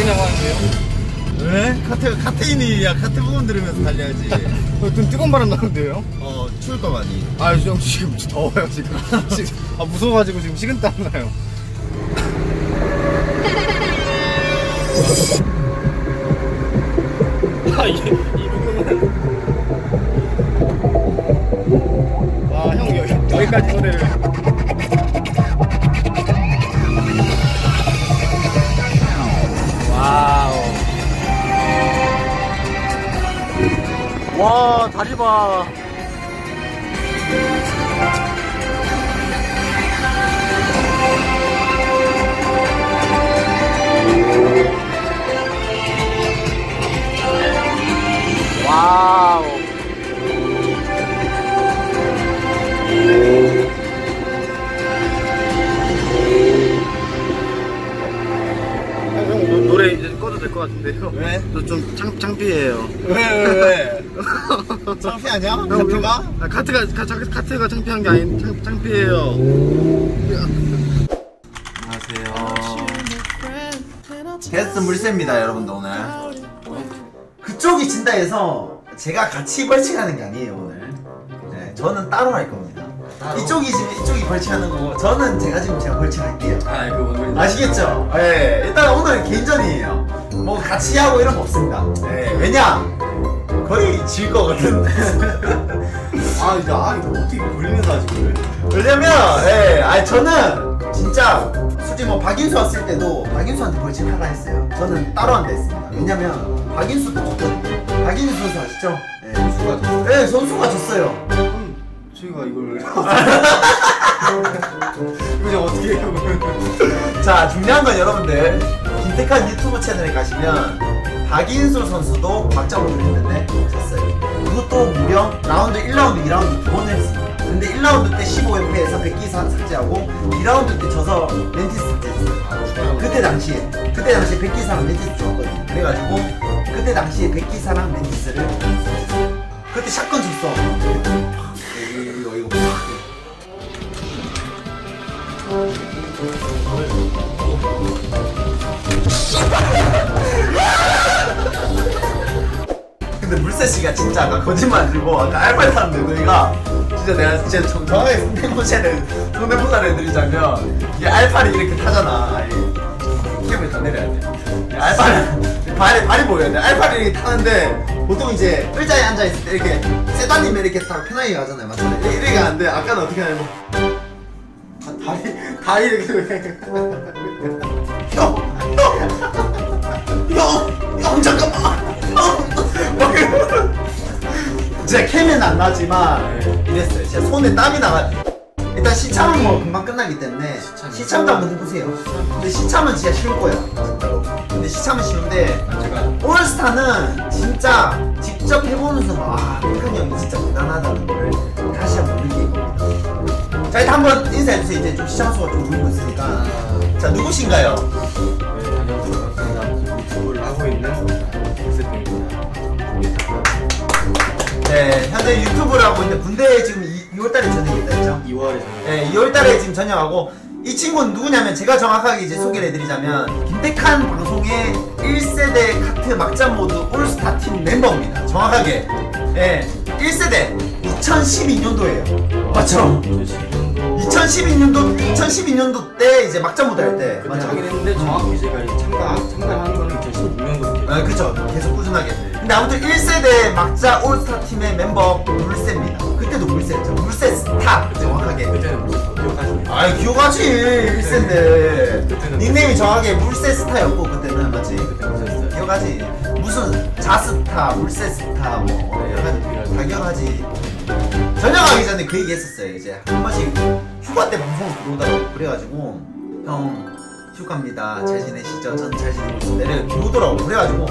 생각하는데요? 왜? 카테, 카테인이야. 카테 부분 들으면서 달려야지. 어, 좀 뜨거운 바람 나는데요? 어 추울 거 많이 아 지금 지금 더워요 지금. 아 무서워가지고 지금 식은땀 나요. 아 이게 이 부분은. 와형 여기까지 노래를. 와, 다리 봐. 와우. 형, 노- 노래 이제 꺼도 될 것 같은데요? 왜? 저 좀 창피해요. 왜, 왜, 왜? 창피하냐? 카트가? 아, 카트가 카, 카, 카트가 창피한 게 아닌 창, 창피해요. 안녕하세요. 게스트 물새입니다, 여러분들, 오늘. 그쪽이 진다 해서 제가 같이 벌칙하는 게 아니에요, 오늘. 네, 저는 따로 할 겁니다. 이쪽이 지금 이쪽이 벌칙하는 거고, 저는 제가 지금 제가 벌칙할게요. 아, 이거 뭔 아시겠죠? 예, 일단 오늘 개인전이에요. 뭐 같이 하고 이런 거 없습니다. 예, 왜냐? 거의 질 거거든. 아, 이거, 아, 이거 어떻게 걸리면서 하지, 그걸? 왜냐면, 예, 아니, 저는 진짜, 솔직히 뭐 박인수 왔을 때도 박인수한테 벌칙하라 했어요. 저는 따로 한다 했습니다. 왜냐면, 박인수도 졌거든요. 박인수 선수 아시죠? 예, 선수가 졌어요? 예, 선수가 졌어요. 그럼 저희가 이걸. 이거 이제 어떻게 해요, 그러면? 자, 중요한 건 여러분들, 김택환 유튜브 채널에 가시면, 박인수 선수도 막자로 했는데, 졌어요. 그것도 무려 라운드 1라운드, 2라운드 두 번을 했습니다. 근데 1라운드 때 15연패에서 백기사 삭제하고, 2라운드 때 져서 멘티스 삭제했어요. 그때 당시에, 그때 당시에 백기사랑 멘티스 줬거든요. 그래가지고, 그때 당시에 백기사랑 멘티스를 삭제했어요. 그때 샷건 쳤어. 이거, 이거. 근데 물새 씨가 진짜 아까 거짓말 안 들고 아까 알바를 탔는데 너희가 진짜 내가 진짜 정- 정확하게 성대모사를 성대모사를 해드리자면 이 알파를 이렇게 타잖아. 이 캠을 더 내려야 돼. 이 알파를 발이 발이 보여야 돼. 알파를 이렇게 타는데 보통 이제 의자에 앉아 있을 때 이렇게 세단이면 이렇게 딱 편하게 가잖아요. 맞죠? 이렇게, 이렇게 가는데 아까는 어떻게 하냐면 다- 다리 다리 이렇게 진짜 캠은 안 나지만 이랬어요. 진짜 손에 땀이 나가 일단 시참은 뭐 금방 끝나기 때문에 시참도 한번 해보세요. 근데 시참은 진짜 쉬울 거예요. 진짜로? 근데 시참은 쉬운데 올스타는 진짜 직접 해보는 순간 아 백한 형이 진짜 대단하다는 걸 다시 한번 겁니다 자 일단 한번 인사해주세요. 이제 좀 시청수가 좀 모이고 있으니까. 자 누구신가요? 네, 안녕하세요. 유튜브를 하고 있는 네 현재 유튜브를 하고 있는데 군대에 지금 2 월달에 전역했다 했죠? 2월에 네 2월달에 지금 전역하고 이 친구는 누구냐면 제가 정확하게 이제 소개를 해드리자면 김택한 방송의 1세대 카트 막장 모드 올스타 팀 멤버입니다 정확하게 예 1세대 2012년도에요 맞죠? 2012년도 2012년도 때 이제 막장 모드 할 때 그때 하긴 했는데 정확히 제가 이 참가 참가한 거는 2016년도부터. 아 그쵸 계속 꾸준하게 근데 아무튼 1세대 막자 올스타 팀의 멤버 물새입니다. 그때도 물새였죠. 물새 스타. 정확하게. 그때는 뭐 기억하시나요? 아이 기억하지. 1세인데 그때는 닉네임이 정확하게 물새 스타였고 그때는 맞지? 기억하지. 무슨 자스타 물새 스타 뭐 네, 여러 가지. 다 기억하지. 전역하기 전에 그 얘기 했었어요. 이제 한 번씩 휴가 때 방송 들어오더라고 그래가지고 형 휴가입니다. 잘 지내시죠? 전 잘 지내고 있습니다 이렇게 들어오더라고. 그래가지고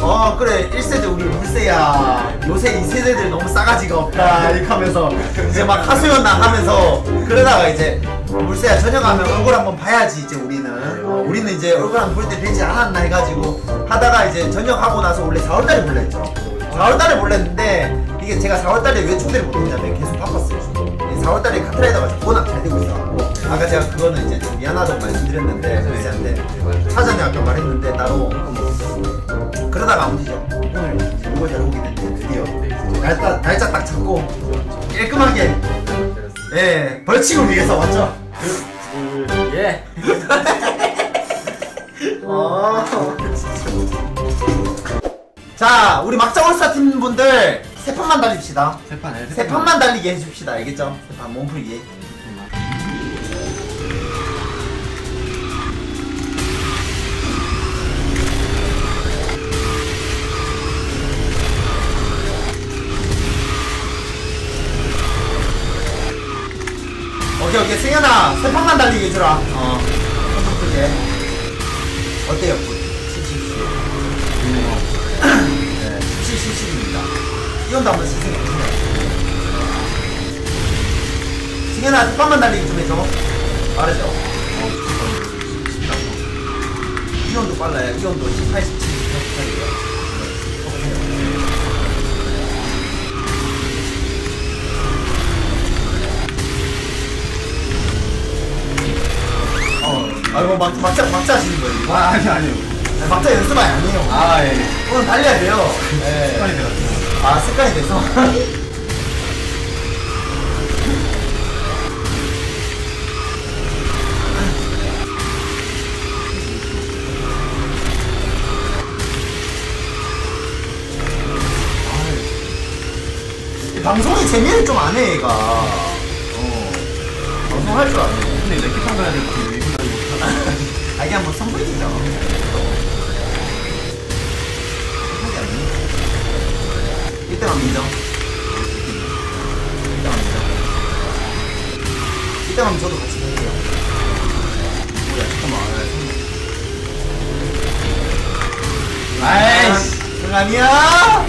어 그래 1세대 우리 물새야. 요새 2세대들 너무 싸가지가 없다. 이렇게 하면서 이제 막 하소연 나가면서 그러다가 이제 물새야 전역하면 얼굴 한번 봐야지 이제 우리는. 어, 우리는 이제 얼굴 한번 볼 때 되지 않았나 해가지고 하다가 이제 전역하고 나서 원래 4월달에 볼라 했죠. 4월달에 볼라 했는데 이게 제가 4월달에 왜 초대를 못했냐면 계속 바빴어요. 4월달에 카트라이더가 워낙 잘 되고 있어갖고 아까 제가 그거는 이제 좀 미안하다고 말씀드렸는데 물새한테 사전에 아까 말했는데 따로 그러다가 아무튼 이제 오늘 이제 날짜 날짜 딱 잡고 깔끔하게 예 벌칙을 위해서 맞죠? 예. 어. 자 우리 막장 올스타 팀 분들 세 판만 달립시다. 세판 해. 세 판만 달리게 해줍시다. 알겠죠? 세판 몸풀기. 오케이 오케이 승현아 세 판만 달리게 해주라. 어. 크게. 어때요? 77. 네, 77입니다. 이건도 한번 시승해 주세요. 승현아 세 판만 달리기 좀 해줘. 빠르죠? 어, 이온도 빨라요. 이온도 18, 17, 18이에요. 어, 아이고 막 막자 막자 하시는 거예요. 아 아니 아니요. 아니, 막자 연습이 아니에요. 아 예. 오늘 달려야 돼요. 예. 습관이 돼가지고. 아 습관이 돼서. 아, 방송이 재미를 좀 안 해, 얘가. 어. 방송할 줄 아네. 근데 평가해야 될것 같은데 이분 아니 못하나? 아, 이게 한번 선보이죠. 이때만 민정. 이때만 민정. 이때만 저도 같이 할게요. 뭐야, 잠깐만. 아이씨. 응, 아니야!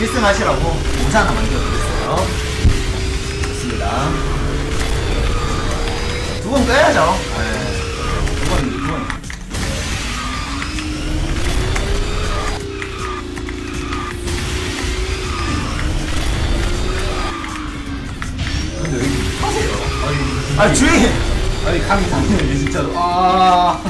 필승하시라고 모자 하나 만들어드렸어요. 좋습니다. 두 번 빼야죠. 네. 두 번, 두 번. 근데 하세요? 아니 아, 주인! 아니 감이 잡히네 진짜로. 아.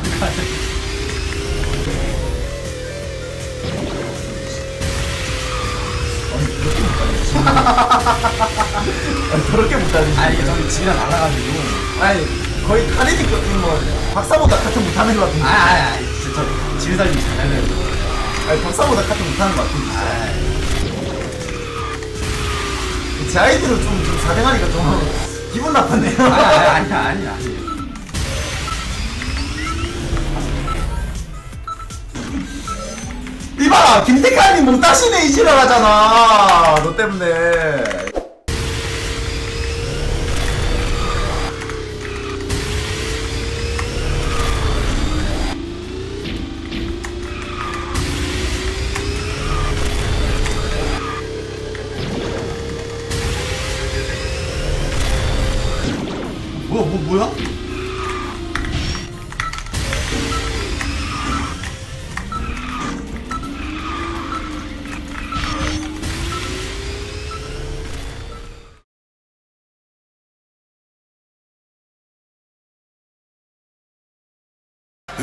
아니, 저렇게 못하지. 아 이게 저희 집이랑 달라가지고. 아니, 거의 카리비 같은 뭐, 박사보다 카트 못하는 것 같은데. 아, 아, 아 진짜 저 집에 살기 잘하는. 아니, 박사보다 카트 못하는 것 같은데. 아. 제 아이들은 좀, 좀 4등하니까 좀 기분 나빴네요. 아, 아, 아니야, 아니야, 아니 이봐! 김태칸이 못 따시네, 이 지랄하잖아. 너 때문에.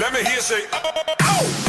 Let me hear you say, oh. oh, oh, oh.